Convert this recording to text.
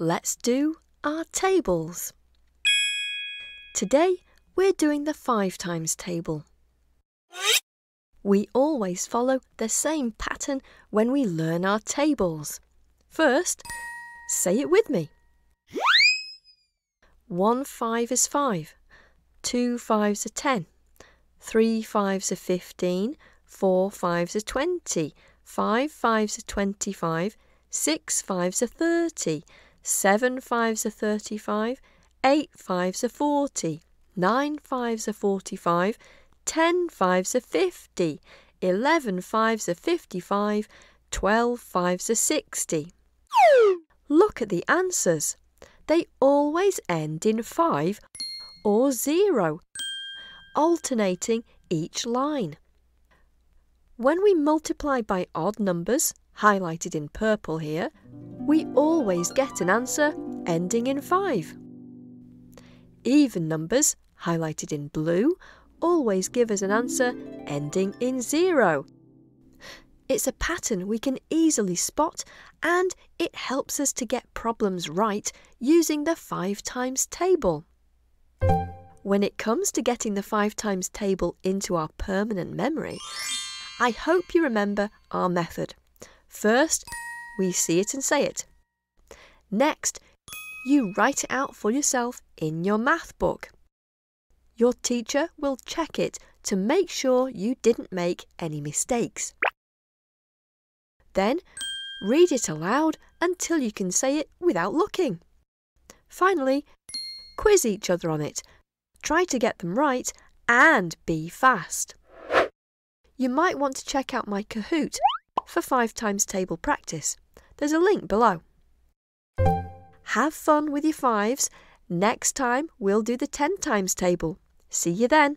let's do our tables. Today we're doing the 5 times table. We always follow the same pattern when we learn our tables. First, say it with me. 1 5 is 5, 2 5s are 10, 3 5s are 15, 4 5s are 20, 5 5s are 25, 6 5s are 30, 7 5s are 35, 8 5s are 40, 9 5s are 45, 10 5s are 50, 11 5s are 55, 12 5s are 60. Look at the answers. They always end in 5 or 0, alternating each line. When we multiply by odd numbers, highlighted in purple here, we always get an answer ending in 5. Even numbers, highlighted in blue, always give us an answer ending in 0. It's a pattern we can easily spot and it helps us to get problems right using the 5 times table. When it comes to getting the 5 times table into our permanent memory, I hope you remember our method. First, we see it and say it. Next, you write it out for yourself in your math book. Your teacher will check it to make sure you didn't make any mistakes. Then, read it aloud until you can say it without looking. Finally, quiz each other on it. Try to get them right and be fast you might want to check out my Kahoot for 5 times table practice. There's a link below. Have fun with your fives. Next time we'll do the 10 times table. See you then.